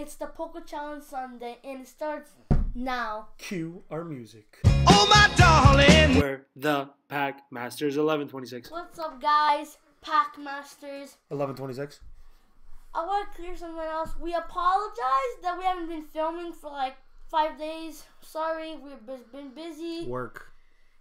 It's the Poker Challenge Sunday, and it starts now. Cue our music. Oh my darling. We're the Pack Masters 1126. What's up, guys? Pack Masters. 1126. I want to clear something else. We apologize that we haven't been filming for like five days. Sorry, we've been busy. Work.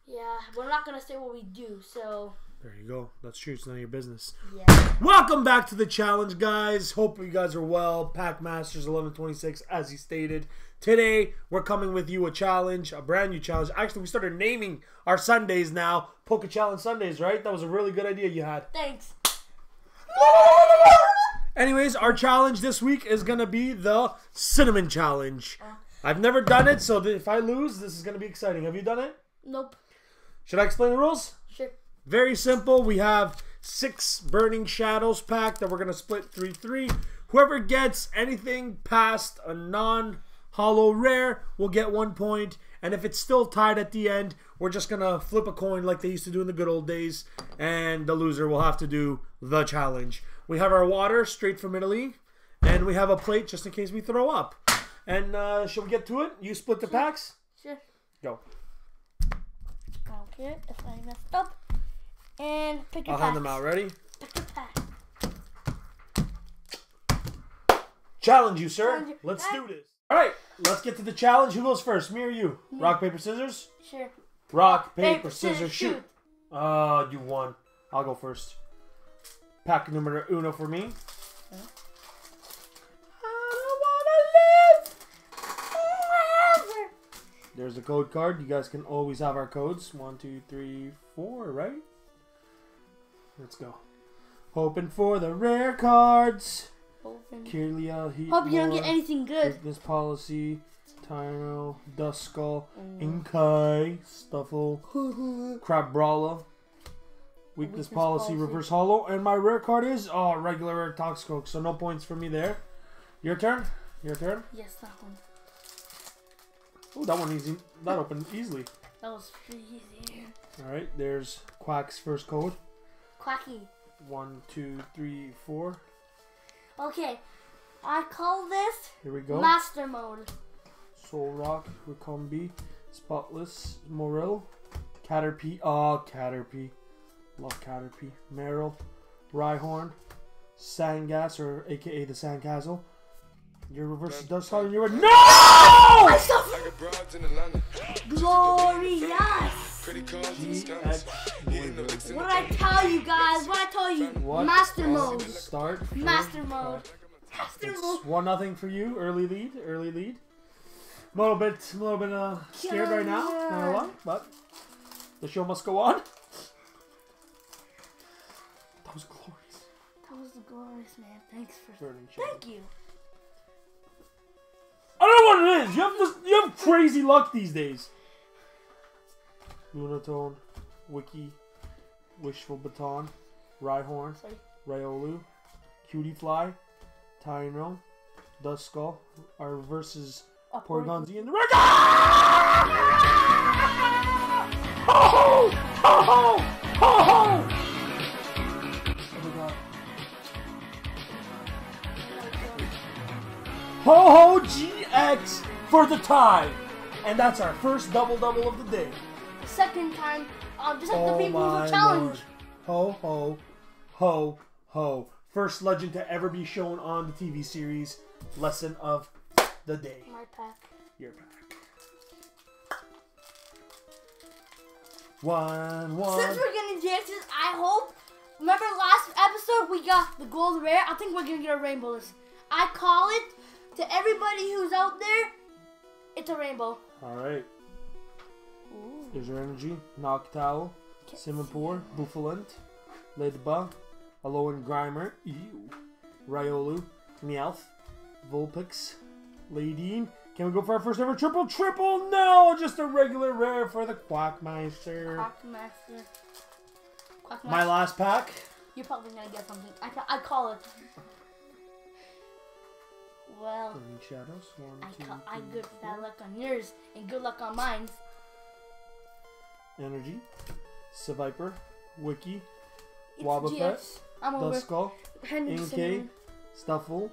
Yeah, we're not gonna say what we do. So There you go. That's true. It's none of your business. yeah. Welcome back to the challenge, guys. Hope you guys are well. Pack Masters 1126, as he stated. Today, we're coming with you a challenge, a brand new challenge. Actually, we started naming our Sundays now Poker Challenge Sundays, right? That was a really good idea you had. Thanks. Anyways, our challenge this week is going to be the Cinnamon Challenge. Uh. I've never done it, so if I lose, this is going to be exciting. Have you done it? Nope. Should I explain the rules? Very simple. We have six Burning Shadows pack that we're going to split 3 3. Whoever gets anything past a non hollow rare will get one point. And if it's still tied at the end, we're just going to flip a coin like they used to do in the good old days. And the loser will have to do the challenge. We have our water straight from Italy. And we have a plate just in case we throw up. And uh, shall we get to it? You split the packs? Sure. Go. Care if I messed up. And pick your I'll hand them out. Ready? Pick your pack. Challenge you, sir. Challenge you. Let's Ah. do this. All right, let's get to the challenge. Who goes first? Me or you? Rock, paper, scissors? Sure. Rock, paper, scissors, shoot. Uh, you won. I'll go first. Pack number uno for me. I don't wanna live. There's a code card. You guys can always have our codes. One, two, three, four, right? Let's go. Hoping for the rare cards. Kirlia, Heat Hope you don't get anything good. Weakness policy, Tyro, Duskull, Mm. Inkai, Stuffle, Crab Brawler, Weakness, Weakness policy, policy. Reverse Hollow, and my rare card is oh regular rare Toxcoke, so no points for me there. Your turn. Your turn. Yes, that one. Oh, that one easy. That opened easily. That was pretty easy. All right. There's Quack's first code. Quacky. One, two, three, four. Okay. I call this Here we go. Master Mode. Soul Rock, Ricumbi, Spotless, Morel, Caterpie, oh, Caterpie, love Caterpie, Meryl, Rhyhorn, Sangas, or aka the Sandcastle. Your reverse does call and you're no! I suffer. Got broads in Atlanta. Glorious. Credit cards and GX scams. Hitting the licks in What did I tell you guys? What did I tell you? What? Master Mode. Start. Master Mode. Master Mode. one nothing for you. Early lead. Early lead. A little bit, a little bit uh, scared right now. Not gonna lie, but the show must go on. That was glorious. That was glorious, man. Thanks for. Burning Shadow. Thank you. I don't know what it is. You have this, you have crazy luck these days. Lunatone, Wiki, Wishful Baton, Rhyhorn, Sorry. Riolu, Cutie Fly, Tyno, Duskull, our versus Oh, Porygonzi and the Red. Ho ho! Ho ho! Ho ho! Oh. Ho ho GX for the tie! And that's our first double double of the day. Second time, um, just like the Oh Bean my Boozled challenge. lord. Ho ho ho ho. First legend to ever be shown on the TV series. Lesson of the day. My pack. Your pack. One, one. Since we're getting GXs, I hope. Remember last episode we got the gold rare? I think we're gonna get a rainbow. this. I call it to everybody who's out there. It's a rainbow. Alright. There's your energy. Noctowl, Simipour, Buffalint, Ledba, Alolan Grimer, Ew, Riolu, Meowth, Vulpix, Ladine. Can we go for our first ever triple? Triple? No! Just a regular rare for the Quackmeister. Quackmaster. Quackmaster. My last pack. You're probably gonna get something. I, I call it. Well, Burning Shadows. One, I two, I three, good bad luck on yours and good luck on mine. Energy. Seviper. Wiki. Wobbuffet. Duskull. Inkay. Stuffle.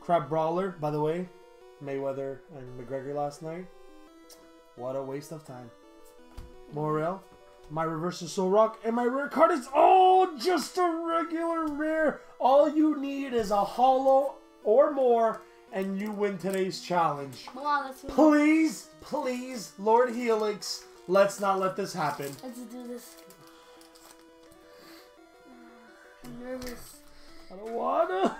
Crab Brawler, by the way, Mayweather and McGregor last night. What a waste of time. Morel, my reverse is Soul Rock, and my rare card is oh, just a regular rare. All you need is a hollow or more, and you win today's challenge. Come on, let's, let's Please, please, Lord Helix, let's not let this happen. do this. I'm nervous. I don't wanna.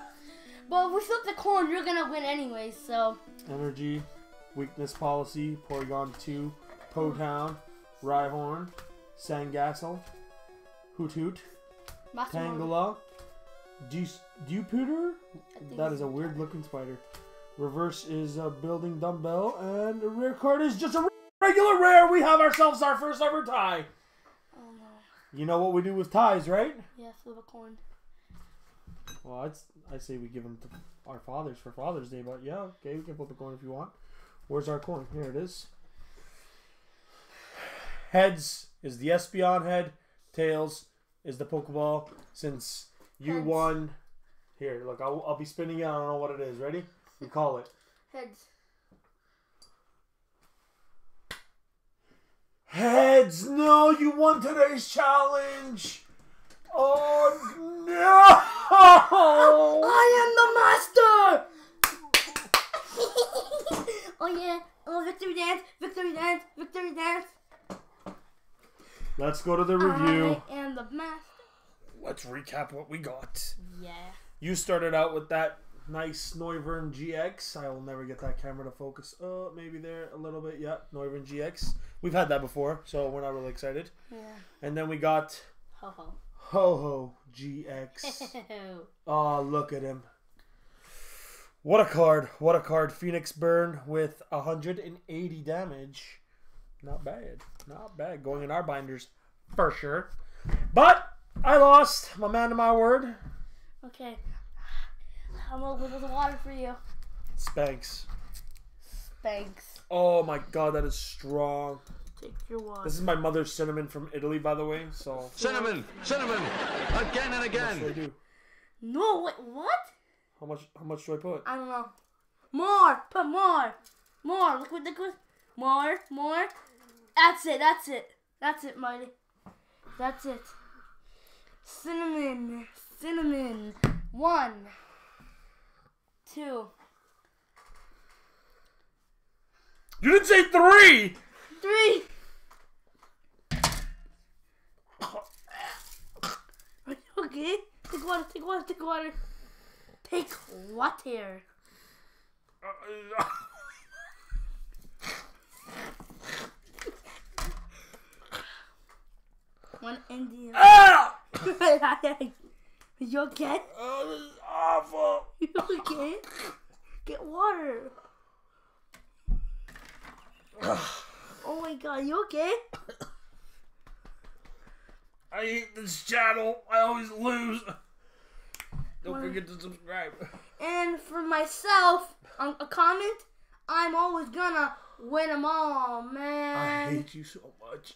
But if we flip the coin, you're gonna win anyway, so. Energy, Weakness Policy, Porygon 2, Potown, Rhyhorn, Sangasel, Hoot Hoot, Master Mode. Tangela, Du- Duputer? I think That it's is a weird looking spider. Reverse is a building dumbbell, and the rare card is just a regular rare. We have ourselves our first ever tie. Oh no. You know what we do with ties, right? Yeah, flip a coin. Well, I'd, I say we give them to our fathers for Father's Day, but yeah, okay, we can flip a coin if you want. Where's our coin? Here it is. Heads is the Espeon head. Tails is the Pokeball. Since you Heads. won, here, look, I'll, I'll be spinning it. I don't know what it is. Ready? You call it. Heads. Heads! No, you won today's challenge! Oh no! I am the master! oh yeah. Oh, victory dance, victory dance, victory dance. Let's go to the review. I am the master. Let's recap what we got. Yeah. You started out with that nice Noivern GX. I will never get that camera to focus. Oh, maybe there a little bit. Yeah, Noivern GX. We've had that before, so we're not really excited. Yeah. And then we got Ho ho. Ho Ho GX. Oh, look at him. What a card. What a card. Phoenix Burn with 180 damage. Not bad. Not bad. Going in our binders for sure. But I lost. My man to my word. okay. I'm gonna open the water for you. Spanks. Thanks. Oh my god, that is strong. Take your water. This is my mother's cinnamon from Italy, by the way. So Cinnamon, cinnamon, again and what should I again. do? No, wait, what? How much? How much do I put? I don't know. More. Put more. More. Look what, look liquid. More. More. That's it. That's it. That's it, Mighty. That's it. Cinnamon. Cinnamon. One. Two. You didn't say three. Three. Are you okay? Take water. Take water. Take water. Take water. One Indian. ah! you okay? Oh, this is awful. You okay? Get water. oh my god, you okay? I hate this channel. I always lose. Don't forget to subscribe. And for myself, on a comment, I'm always gonna win them all, man. I hate you so much.